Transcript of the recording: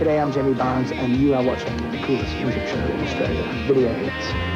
Today I'm Jamie Barnes, and you are watching the coolest music show in Australia, Video Hits.